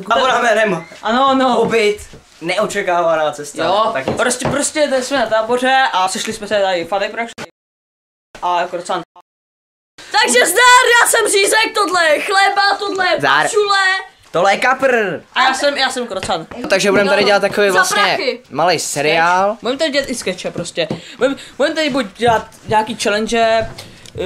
byl A budeme Ano, no. opět neočekávaná cesta. Jo, tak nic. prostě, prostě tady jsme na táboře a sešli jsme se tady Fadek Prax a jako docela Takže zdar, já jsem řízek, tohle je chleba, tohle je Zdar. pačule. Tohle je kapr. A já jsem, já jsem krocan. Takže budeme tady dělat takový vlastně malý seriál. Budeme tady dělat i skeče prostě. Budeme budem tady buď dělat nějaký challenge,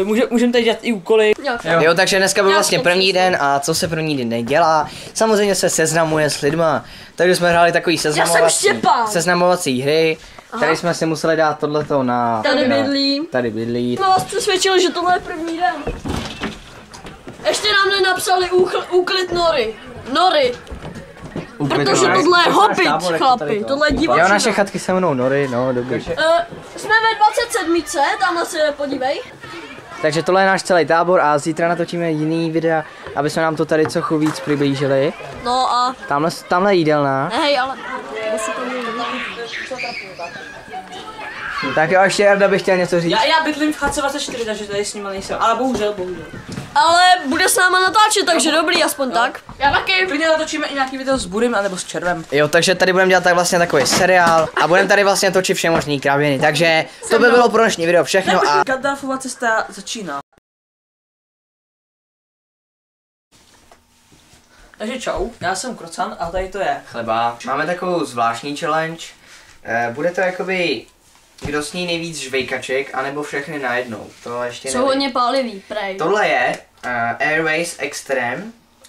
můžeme můžem tady dělat i úkoly. Jo. Jo, takže dneska byl vlastně první den a co se první den nedělá? Samozřejmě se seznamuje s lidma. Takže jsme hráli takový seznamovací, seznamovací hry. Tady jsme si museli dát tohleto na... Tady na- bydlím. Tady bydlí. Jsme vás přesvědčili, že tohle je první den. Ještě nám nenapsali úchl, úklid nory. Nory, protože tohle je hobit, chlapi. Tohle je Jo, divočina. naše chatky se mnou nory, no dobrý. Uh, jsme ve 27. Tamhle se podívej. Takže tohle je náš celý tábor a zítra natočíme jiný videa, aby jsme nám to tady co víc přiblížili. No a... Tamhle, tamhle je jídelná. Hej, ale... Tak jo, ještě Jarda bych chtěl něco říct. Já, já bydlím v chatce 24, takže tady s nimi nejsem. Ale bohužel, bohužel. Ale bude s náma natáčet, takže dobrý, aspoň tak. Já taky. Klidně natočíme i nějaký video s Burym anebo s Červem. Jo, takže tady budeme dělat tak vlastně takový seriál a budeme tady vlastně točit vše možný kraviny. Takže to by bylo pro dnešní video všechno a Gaddafiova cesta začíná. Takže čau, já jsem Krocan a tady to je. chleba. Máme takovou zvláštní challenge. Eh, Bude to jakoby, kdo sní nejvíc žvejkaček, anebo všechny najednou. To ještě Jsou nevím. hodně pálivý, prej. Tohle je uh, Airways Extreme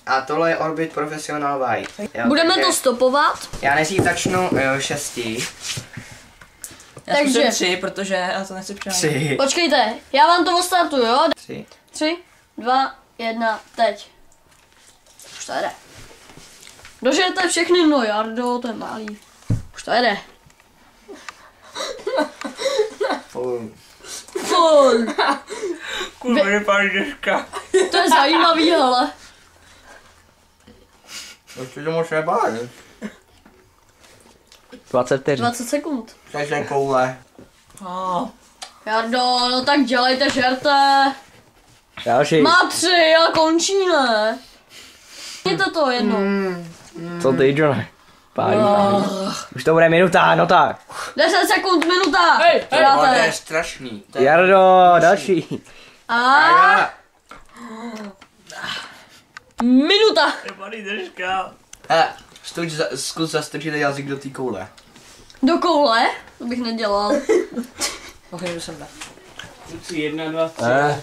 a tohle je Orbit Professional White. Jo, Budeme takže to stopovat. Já nejdřív začnu jo, šesti. Já Takže- Takže... tři, protože já to nechci přijmout. Tři. Počkejte, já vám to ostartuju, jo? Tři. Tři, dva, jedna, teď. Už to jede. Dožijete všechny, no Jardo, to je malý. Už to jede. Fuj. Fuj, Kurva, vypadá deška. to je zajímavý, hele. Ještě to moc nebáli. 20 vteřin. 20 sekund. Takže koule. Ah. Jardo, no tak dělejte, žerte. Další. Má tři a končí, ne? Je to to jedno. Co ty, John? Pálí, pálí. Už to bude minuta, no tak. 10 sekund, minuta. Hej, hej, Dáte. strašný. Jardo, další. A minuta. Vypadá deška. Hele, stuč, za, zkus zastrčit jazyk do té koule. Do koule? To bych nedělal. Ok, jdu sem dát. Jedna, dva, tři. Eh.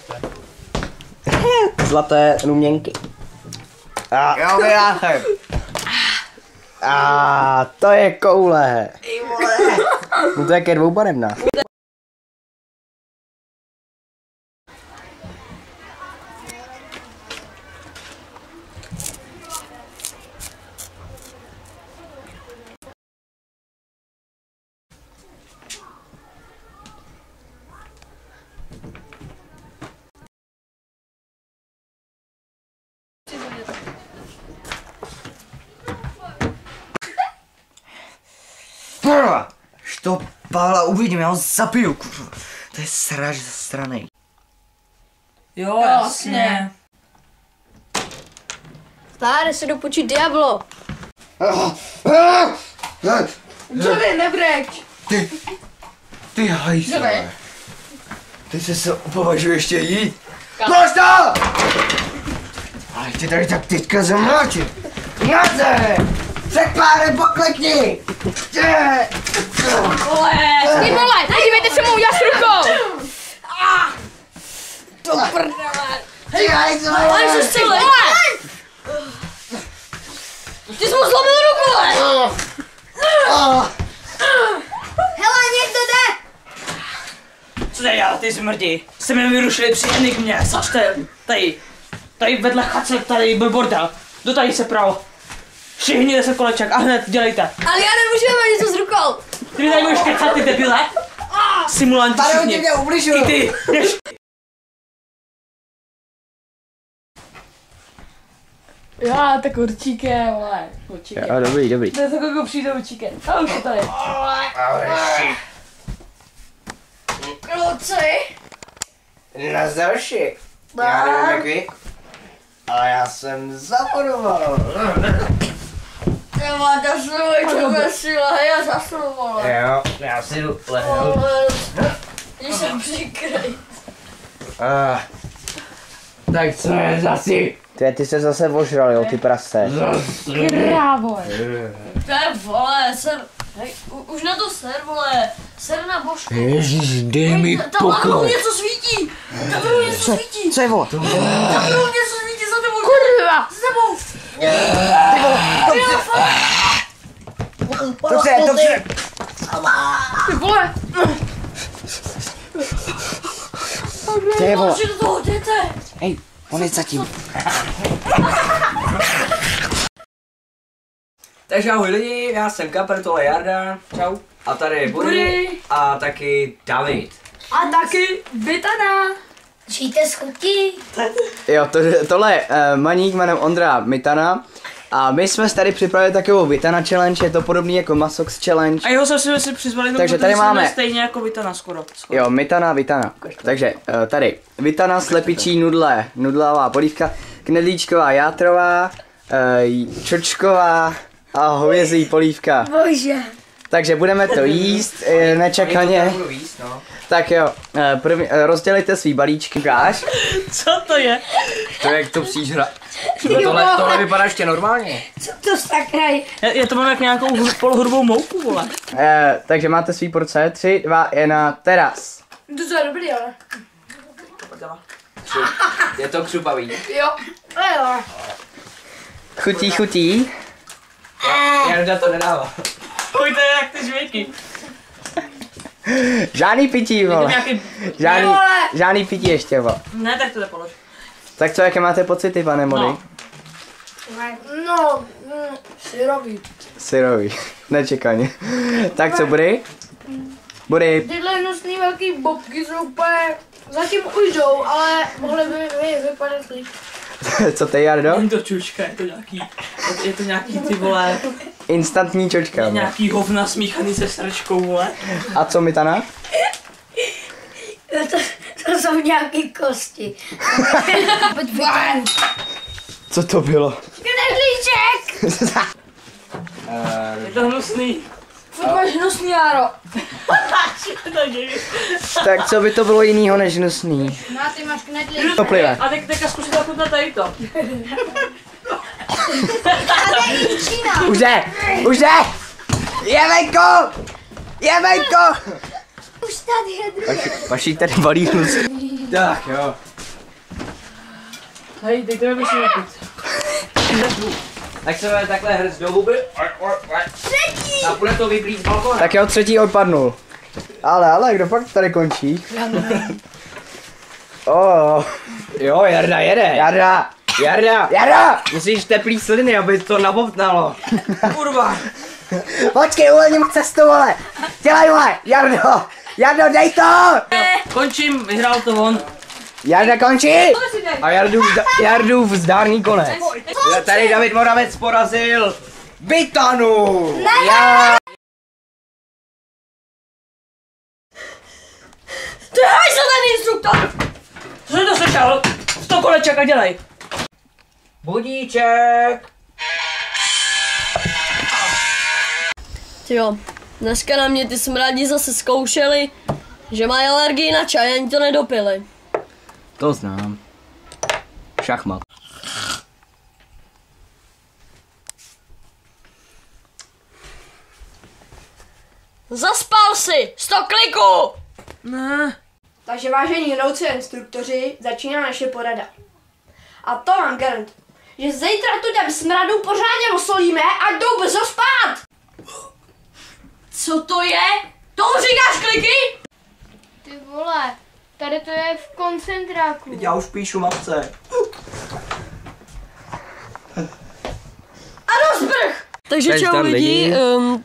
Zlaté ruměnky. A, jo, vyjáchem. A to je koule. No to je dvoubarevná. Kurva! Až to Pavla uvidím, já ho zapiju, kurva. To je sraž ze strany. Jo, jasně. Stále se dopočít Diablo. Jovi, nebreč. Ty, ty hajzle. Ty se se považuješ ještě jít? To! Ale tě tady tak teďka zamláčit. Na párem poklekni! Ty vole, podívejte se mou jas rukou. Ty hajzle! Ale jsi celý. Ty jsi mu zlomil ruku, ale. Hele, někdo jde. Co tady dělá, ty smrti? Jste mě vyrušili při enigmě, sačte, tady, tady vedle chatce, tady byl bordel. Jdu tady se pravo. Šihni se koleček a hned dělejte. Ale já nemůžu mít něco s rukou. Ty mi tady budeš kecat, ty debile. Simulanti Tady všichni. oni mě ubližují. I ty, jdeš. Já, tak určitě, vole. Určitě. Jo, dobrý, dobrý. To je takový jako přijde určitě. A už je tady. Kluci. Na další. Já nevím jak vy, ale já jsem zapodoval. Vole, ta slova, to bude sila, já zasnu, vole. Jo, já si jdu. Vole, když jsem přikryj. Ah. Tak co je zasi? Ty, ty se zase ožral, jo, ty prase. To je, vole, ser, hej, u, už na to ser, vole, ser na božku. Ježíš, dej mi Tam nahoru něco svítí, tam něco svítí, Co je vole? tam něco svítí za tebou. Kurva. Za tebou. Dobře, dobře. Ty vole, Ty vole. Hej, on je zatím. Takže ahoj lidi, já jsem Kapr, tohle je Jarda, čau. A tady je Bury Bury. a taky David. A taky vytaná. Žijte s chutí. Jo, to, tohle je uh, maník jménem Ondra Mitana. A my jsme tady připravili takovou Vitana challenge, je to podobný jako Masox challenge. A jeho jsme si- si přizvali, no, Takže tady máme- stejně jako Vitana skoro. skoro. Jo, Mitana, Vitana. Takže uh, tady Vitana, slepičí nudle, nudlová polívka, knedlíčková játrová, uh, čočková a hovězí polívka. Bože. Takže budeme to jíst eh, nečekaně. No. Tak jo, eh, první, eh, rozdělejte svý balíčky. Ukáž? Co to je? To je jak to přížra. Tohle, tohle vypadá ještě normálně. Co to sakraj? Já, já to mám jak nějakou hr- polohrubou mouku, vole. Eh, takže máte svý porce. 3, 2, 1, teraz. To je dobrý, ale. Je to křupavý. Jo. Jo. Chutí, chutí. Jarda to nedává. Pojďte jak ty žvejky. Žádný pití, Je vole. nějaký... Žádný, Vole. žádný pití ještě, vole. Ne, tak to polož. Tak co, jaké máte pocity, pane Mody? No. No, mm, syrový. Syrový. Nečekaně. tak co, Bury? Bury, Tyhle hnusný velký bobky jsou úplně... Zatím už jdou, ale mohly by mi vypadat líp. co ty, Jardo? Není to čučka, je to nějaký... je to- Je to nějaký ty vole... Instantní čočka. Nějaký hovna smíchaný se sračkou, vole. A co, Mitana? To, to jsou nějaký kosti. Co to bylo? Knedlíček! Je to hnusný. Furt máš hnusný járo. tak co by to bylo jinýho než hnusný? No a ty máš knedlíček. To plive. A teď teďka zkusit ochutnat tady to. Už jde! Už jde! Je venko! Je venko! Už tady je druhý. Vaši tady balí hnus. Tak jo. Hej, dejte mi si napít. Tak se vezme takhle hrc do huby. A bude to vyblít z balkona. Tak jo, třetí odpadnul. Ale, ale, kdo pak tady končí? Oh, Jo, Jarda jede. Jarda! Jarda. Jarda! Musíš teplý sliny, aby to nabobtnalo. Kurva. Počkej, uvolním cestu, vole! Dělej, vole! Jardo! Jardo, dej to! Končím, vyhrál to on. Jarda, končí! A Jardův, Jardův zdárný konec. Tady David Moravec porazil Vitanu. Já! Ty hajzl ten instruktor! Co jsi to slyšel? Sto koleček a dělej. Budíček. Ty jo, dneska na mě ty smradí zase zkoušeli, že mají alergii na čaj, ani to nedopili. To znám. Šachmat. Zaspal si! Sto kliků! Ne. Takže vážení hnouci a instruktoři, začíná naše porada. A to vám garant, že zítra tu těm smradům pořádně osolíme a jdou brzo spát! Co to je? Tomu říkáš kliky? Ty vole, tady to je v koncentráku. Já už píšu matce. A rozbrh! Takže čau lidi, um,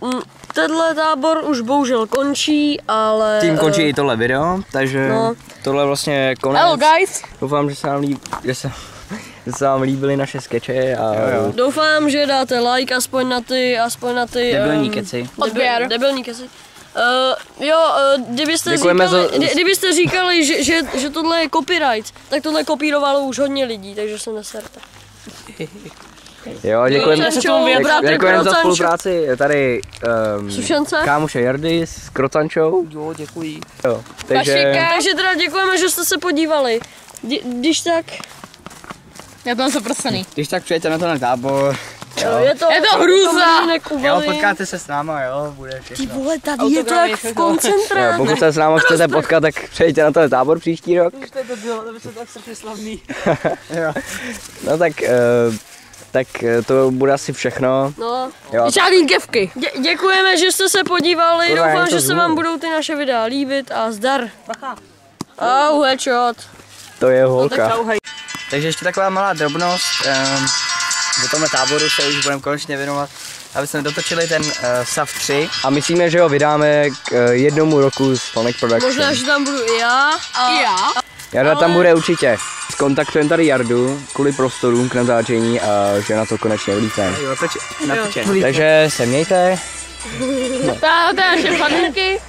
tenhle tábor už bohužel končí, ale... Tím končí eh, i tohle video, takže no. tohle je vlastně konec. Hello guys! Doufám, že se vám, líb, že se, že se vám líbily naše skeče a jo, jo. Doufám, že dáte like aspoň na ty, aspoň na ty... Debilní em, keci. Debil, debilní keci. Uh, jo, uh, kdybyste Děkujeme říkali, za- kdy, kdybyste říkali, že, že, že tohle je copyright, tak tohle kopírovalo už hodně lidí, takže se neserte. Jo, děkujeme. Děkujeme za spolupráci. Je tady um, Sušence. kámoše Jardy s Krocančou. Jo, děkuji. Jo, takže... Takže teda děkujeme, že jste se podívali. Dě, když tak, Já to mám zaprsaný. Když tak přijďte na to na tábor. jo. je to, Je to hrůza. Jo, potkáte se s náma, jo, bude Ty všechno. vole, tady je to jak v Jo, koncentrát. pokud se s náma chcete potkat, tak přejďte na ten tábor příští rok. Když to bylo, to by se tak strašně slavný. No tak, uh, tak eh, to bude asi všechno. No, Jo, Žádný kevky. dě, děkujeme, že jste se podívali. Kurva, Doufám, že se vám budou ty naše videa líbit a zdar. Bacha. Au, headshot. to je No, holka. Čau, hej. Takže ještě taková malá drobnost. Do tomhle táboru se už budeme konečně věnovat, aby jsme dotočili ten uh, SAV 3 a myslíme, že ho vydáme k uh, jednomu roku z Sonic Production. Možná, že tam budu i já. A Já. Jarda tam ale- bude určitě. Kontaktujeme tady Jardu kvůli prostorům k natáčení a že na to konečně ulítneme. Jo, toč, natočen. Takže se mějte. To, to je naše faninky.